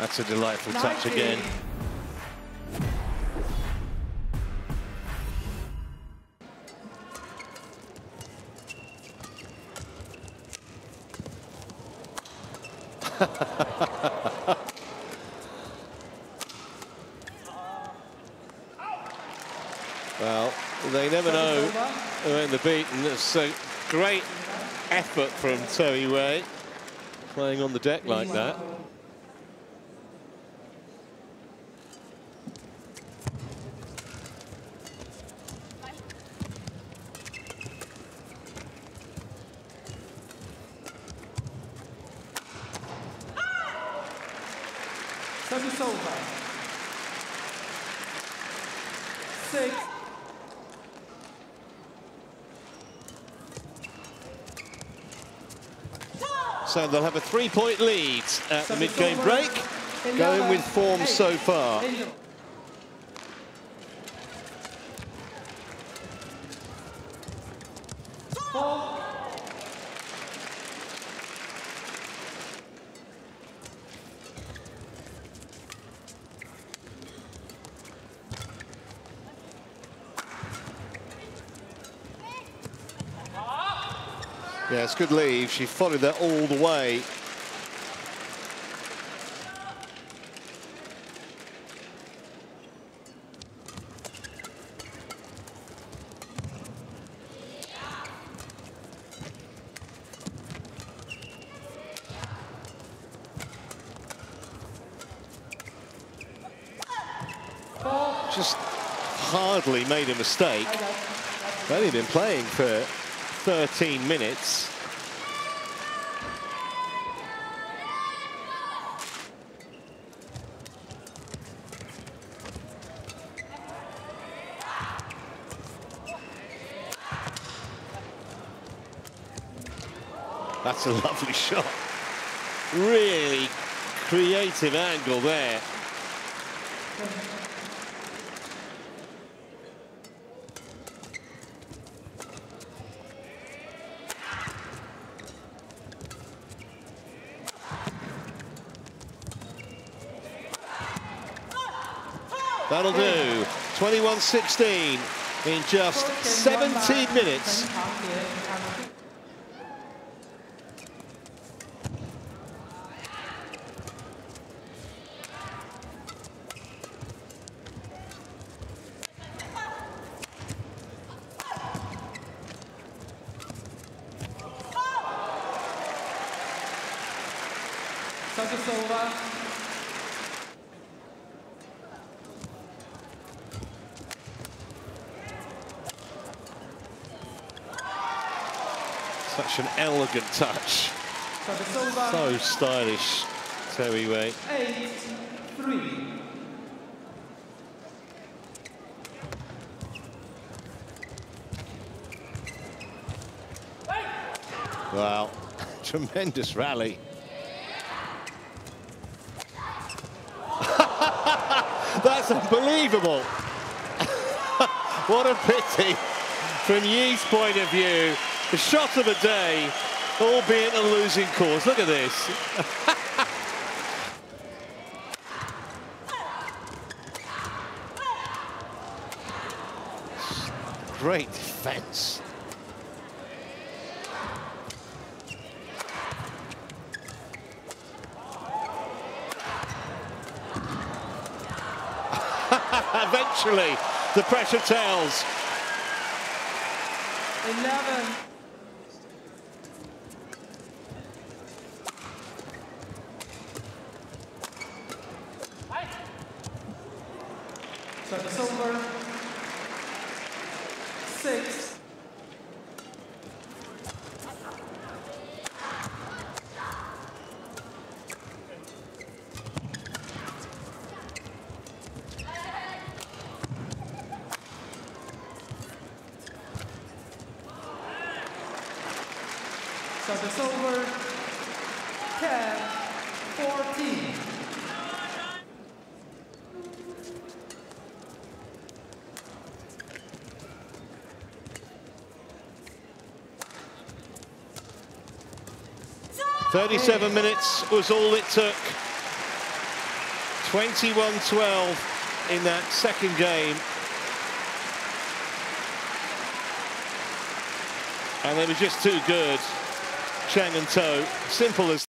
That's a delightful touch again. well, they never know when the beaten. It's a great effort from Toh Ee Wei playing on the deck like that. Over. Six. So they'll have a three-point lead at the mid-game break, going with form so far. Yeah, it's good leave. She followed that all the way. Just hardly made a mistake. They've only been playing for 13 minutes. That's a lovely shot. Really creative angle there. That'll do. 21-16 in just 17 minutes. Service over. Such an elegant touch. So stylish, Toh Ee Wei. Eight. Three. Wow, tremendous rally. That's unbelievable. what a pity from Ye's point of view. The shot of the day, albeit a losing cause. Look at this. Great defence. Eventually, the pressure tells. 11. Six. Service over. Ten. Fourteen. Thirty-seven minutes was all it took 21-12 in that second game. And they were just too good. Chang and Toh, simple as